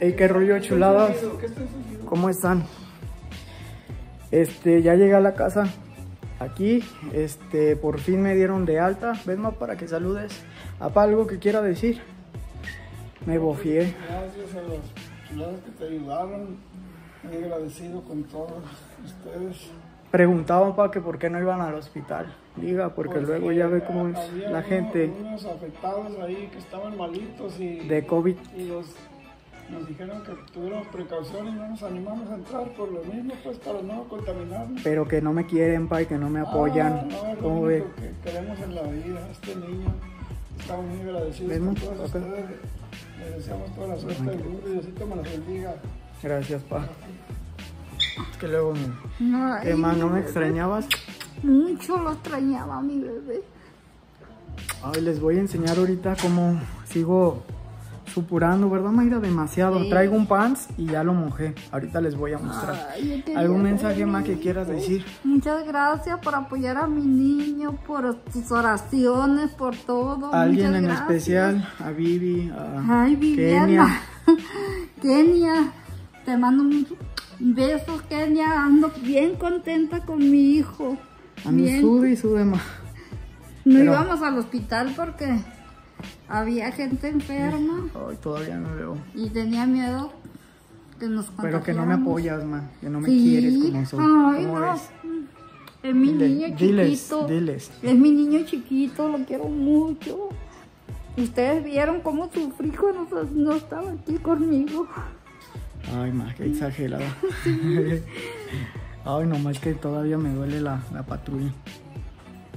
Hey, qué rollo chuladas. ¿Cómo están? Este, ya llegué a la casa. Aquí, este, por fin me dieron de alta. Ven más para que saludes. ¿Apa algo que quiera decir? Me bofié. Gracias a los chuladas que te ayudaron. Muy agradecido con todos ustedes. Preguntaban para que por qué no iban al hospital. Diga, porque Pues luego ya ve cómo es la gente Unos afectados ahí que estaban malitos y, de COVID. y los, nos dijeron que tuviéramos precaución y no nos animamos a entrar por lo mismo, pues para no contaminarnos. Pero que no me quieren, pa, y que no me apoyan. Ah, no, es lo ¿Cómo ve? que queremos en la vida. Este niño, estamos muy agradecidos ¿Ves, con no? todos Ok. ustedes. Les deseamos toda la suerte del mundo y Diosito me las bendiga. Gracias, pa. Es que luego me... Ay, ¿Qué más? ¿No me extrañabas? Mucho lo extrañaba mi bebé. Ay, les voy a enseñar ahorita cómo sigo supurando, ¿verdad, Mayra? Demasiado. Sí. Traigo un pants y ya lo mojé. Ahorita les voy a mostrar. Ay, ¿Algún mensaje más que quieras decir? Muchas gracias por apoyar a mi niño, por tus oraciones, por todo. ¿A alguien Muchas en gracias. especial? ¿A Vivi? ¿A Ay, Viviana. Kenia? Kenia, te mando un beso, Kenia. Ando bien contenta con mi hijo. A mi Bien. sube y sube más. No Pero- íbamos al hospital porque había gente enferma Ay, todavía no veo. y tenía miedo que nos Pero que no me apoyas, ma. Que no me Sí. quieres como soy. Ay, ¿Cómo no. ves? Es mi Dile- niño chiquito. diles. Es mi niño chiquito, lo quiero mucho. Ustedes vieron cómo sufrí cuando no estaba aquí conmigo. Ay, ma, qué exagerada. Ay, nomás que todavía me duele la, la patrulla.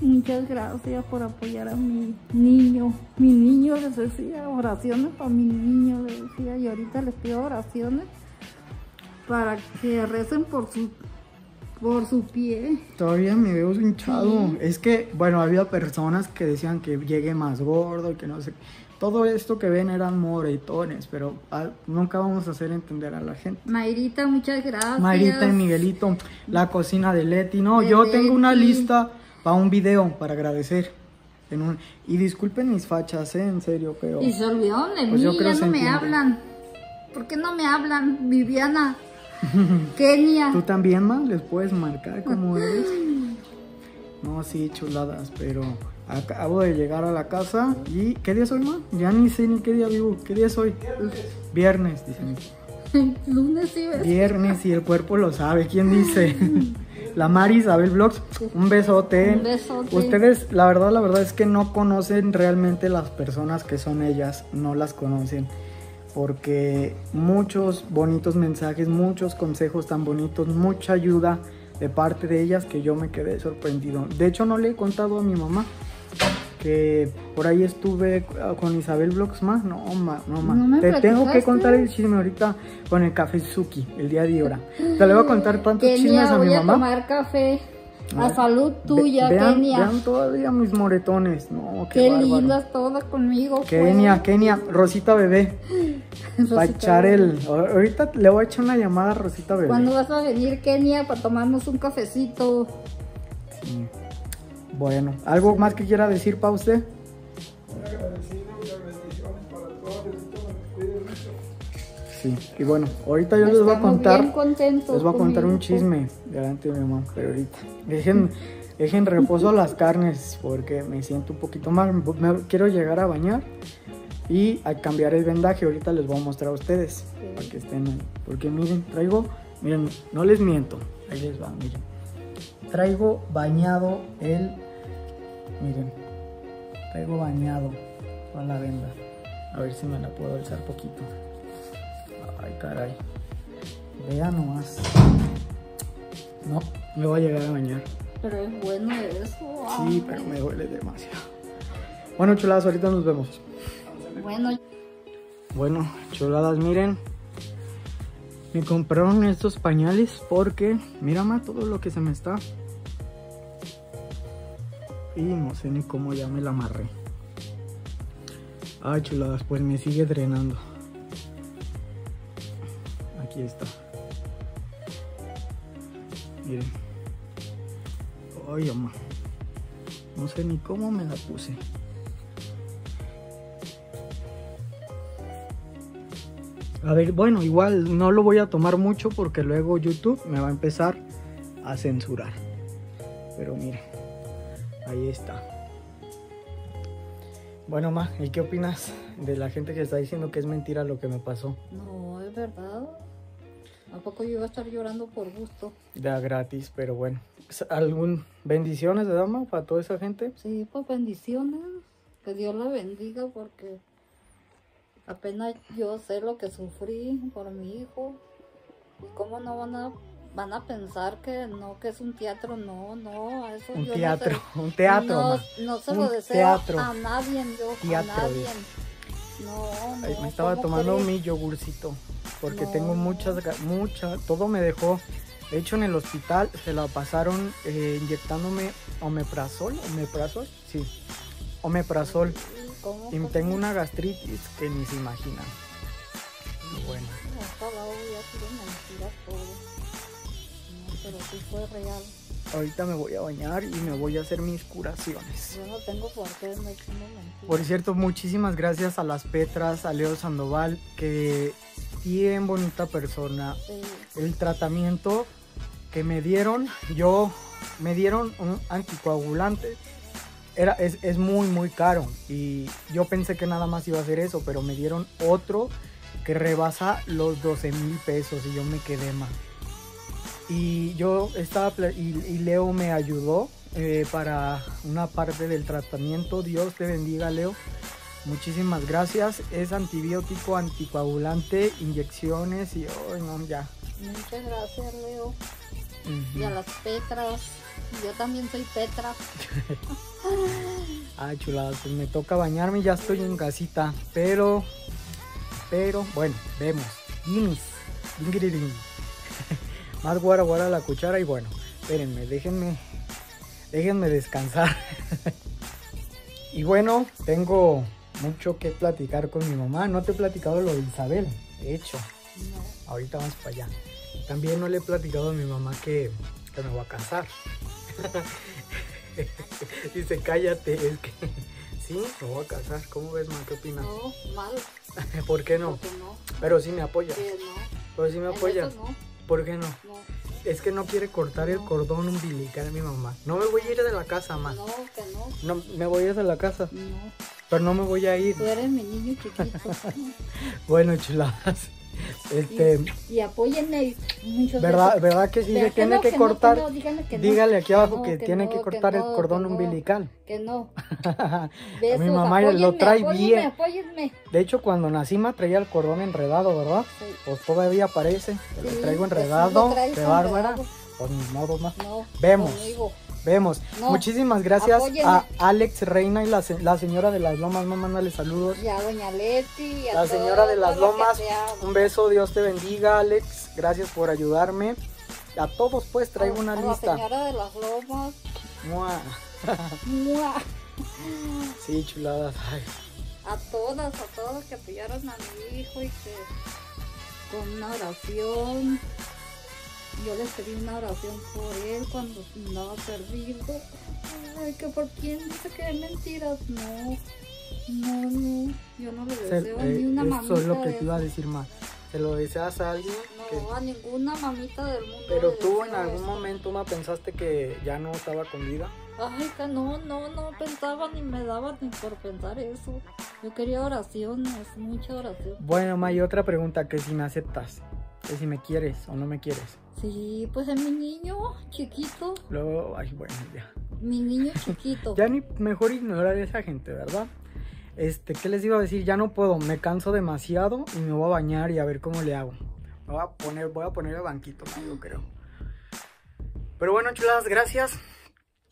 Muchas gracias por apoyar a mi niño. Mi niño les decía oraciones para mi niño, les decía. Y ahorita les pido oraciones para que recen por su, por su pie. Todavía me veo hinchado. Es que, bueno, había personas que decían que llegue más gordo y que no sé. Todo esto que ven eran moretones, pero ah, nunca vamos a hacer entender a la gente. Mayrita, muchas gracias. Marita y Miguelito, la cocina de Leti. No, De yo tengo una lista para un video para agradecer. En un- Y disculpen mis fachas, ¿eh? en serio, pero... Y se olvidaron de Pues mí, ya no me hablan. ¿Por qué no me hablan? Viviana, Kenia. ¿Tú también, ma? ¿Les puedes marcar como eres? No, sí, chuladas, pero acabo de llegar a la casa y... ¿Qué día es hoy, ma? Ya ni sé ni qué día vivo. ¿Qué día es hoy? Viernes, dicen. Lunes sí. Viernes y el cuerpo lo sabe. ¿Quién dice? La Mari Isabel Vlogs, un besote. Un besote. Ustedes, la verdad, la verdad es que no conocen realmente las personas que son ellas, no las conocen. Porque muchos bonitos mensajes, muchos consejos tan bonitos, mucha ayuda de parte de ellas que yo me quedé sorprendido. De hecho, no le he contado a mi mamá que por ahí estuve con Isabel más. No, ma, no, ma. No Te tengo que contar el chisme ahorita con el café Suki, el día de ahora. Te le voy a contar tantos Kenia, chismes a mi voy a mamá. tomar café. A salud tuya, Ve- vean, Kenia. vean todavía mis moretones. No, qué, Qué lindas todas conmigo. pues. Kenia, Kenia, Rosita Bebé. Rosita Para echar el. Ahorita le voy a echar una llamada a Rosita Bebé. ¿Cuándo vas a venir, Kenia, para tomarnos un cafecito? Sí. Bueno, ¿algo más que quiera decir para usted? Sí. Y bueno, ahorita yo les voy a contar. Les voy a con contar un chisme delante de mi mamá, pero ahorita. Dejen, dejen reposo las carnes porque me siento un poquito mal. Me quiero llegar a bañar y a cambiar el vendaje. Ahorita les voy a mostrar a ustedes para que estén ahí. Porque miren, traigo, miren, no les miento. Ahí les va, miren. Traigo bañado el, miren, traigo bañado con la venda. A ver si me la puedo alzar poquito. Ay, caray. Vean nomás. No, me voy a llegar a bañar. Pero es bueno eso. Sí, pero me duele demasiado. Bueno, chuladas, ahorita nos vemos. Bueno, Bueno, chuladas, miren. Me compraron estos pañales porque, mira más todo lo que se me está. Y no sé ni cómo ya me la amarré. Ay, chuladas, pues me sigue drenando. Aquí está. Miren. Ay, mamá. No sé ni cómo me la puse. A ver, bueno, igual no lo voy a tomar mucho porque luego YouTube me va a empezar a censurar. Pero mire, ahí está. Bueno, Ma, ¿y qué opinas de la gente que está diciendo que es mentira lo que me pasó? No, es verdad. ¿A poco yo iba a estar llorando por gusto? Ya gratis, pero bueno. ¿Algún bendiciones de dama para toda esa gente? Sí, pues bendiciones. Que Dios la bendiga porque apenas yo sé lo que sufrí por mi hijo. ¿Y cómo no van a van a pensar que no, que es un teatro? No, no, eso Un yo teatro, no un se, teatro. no, no se Un lo deseo teatro. a nadie, yo, Teatro, a nadie. No, no, me estaba ¿cómo tomando mi yogurcito porque No, tengo muchas, ga- mucha, todo me dejó. De hecho, en el hospital se la pasaron eh, inyectándome omeprazol, omeprazol, sí, omeprazol. ¿Cómo Y tengo una gastritis que ni se imaginan. Bueno, Ojalá mentira todo. Pero sí fue real. ahorita me voy a bañar y me voy a hacer mis curaciones. Yo no tengo por qué. Por cierto, muchísimas gracias a las Petras, a Leo Sandoval, que bien bonita persona. Sí, El tratamiento que me dieron, yo me dieron un anticoagulante. Era, es, es muy, muy caro. Y yo pensé que nada más iba a hacer eso, pero me dieron otro que rebasa los 12 mil pesos y yo me quedé mal. Y yo estaba, y, y Leo me ayudó eh, para una parte del tratamiento. Dios te bendiga, Leo. Muchísimas gracias. Es antibiótico, anticoagulante, inyecciones y oh, no, ya. muchas gracias, Leo. Ujú. Y a las Petras. Yo también soy Petra. Ay, chulada, pues me toca bañarme, ya estoy en casita, pero, pero, bueno, vemos. Guinness. Más guara guara la cuchara y bueno, espérenme, déjenme, déjenme descansar. y bueno, tengo mucho que platicar con mi mamá. No te he platicado lo de Isabel, de hecho, No. ahorita vamos para allá. También no le he platicado a mi mamá que, que me voy a casar. Dice, cállate, es que sí, me voy a casar. ¿Cómo ves, ma? ¿Qué opinas? No, mal. ¿Por qué no? Porque no. Pero sí me apoya. Que no. Pero sí me En apoya. eso no. ¿Por qué no? No. Es que no quiere cortar el cordón umbilical mi mamá. No me voy a ir de la casa, ma. No, que no. No, me voy a ir de la casa, No. pero no me voy a ir. Tú eres mi niño chiquito. Bueno, chuladas. Este, y apóyenme mucho. ¿verdad, ¿verdad que tiene no, que, no, cortar. no, díganle que no. Dígale aquí abajo que, tiene que cortar el cordón umbilical. Que no. a Besos, mi mamá lo trae apóyenme, bien. Apóyenme. De hecho, cuando nací me traía el cordón enredado, ¿verdad? Sí. Pues todavía parece. Lo Sí, traigo pues sí, enredado. lo traes Qué bárbara. enredado. Pues ni modo más. No. Vemos. conmigo. Vemos. No, Muchísimas gracias apóyenme. a Alex Reina y la, la señora de las Lomas. Mamá, mándale saludos. Y a doña Leti. y a La señora de todos las Lomas. Un beso, Dios te bendiga, Alex. Gracias por ayudarme. A todos, pues, traigo una a lista. La señora de las lomas. Mua. ¡mua! Sí, chuladas. Ay. A todas, a todas que apoyaron a mi hijo y que con una oración. Yo les pedí una oración por él cuando andaba perdido. Ay, que por quién dice que es mentiras. No, no, no. Yo no le Se- deseo eh, ni una mamita. eso es lo que de te iba a decir más. ¿Se lo deseas a alguien? que- No, a ninguna mamita del mundo. Pero le tú en algún momento ma pensaste que ya no estaba con vida. Ay, que no, no, no pensaba ni me daba ni por pensar eso. Yo quería oraciones, mucha oración. Bueno, ma, y otra pregunta, que si me aceptas, que si me quieres o no me quieres. Sí, pues es mi niño chiquito, Luego, ay, bueno, ya. mi niño chiquito. Ya ni mejor ignorar a esa gente, ¿verdad? Este, ¿qué les iba a decir? Ya no puedo, me canso demasiado y me voy a bañar y a ver cómo le hago. Me voy a poner, voy a poner el banquito, yo creo. Pero bueno, chuladas, gracias.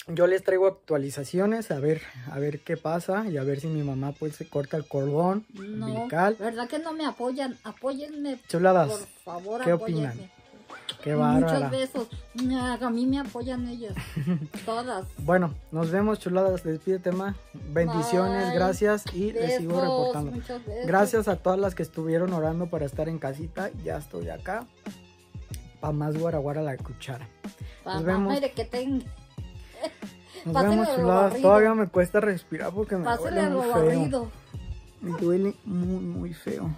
Yo les traigo actualizaciones, a ver, a ver qué pasa y a ver si mi mamá pues se corta el cordón No, umbilical. ¿verdad que no me apoyan? Apóyenme, Chuladas, por favor, ¿qué apóyenme. opinan? qué bárbara. Muchos besos. A mí me apoyan ellas, todas. Bueno, nos vemos, chuladas. Despídete, ma. Bendiciones, Bye. gracias y les sigo Besos, reportando. besos. Gracias a todas las que estuvieron orando para estar en casita. Ya estoy acá. Pa' más guaraguara la cuchara. Pa- Nos vemos. mire que ten- Nos Pásele vemos, chuladas. Todavía me cuesta respirar porque me Pásale duele a lo feo. barrido. Me duele muy, muy feo.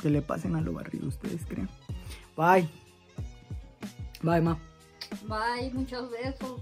que le pasen a lo barrido, ustedes creen. Bye. Bye, ma. Bye, muchos besos.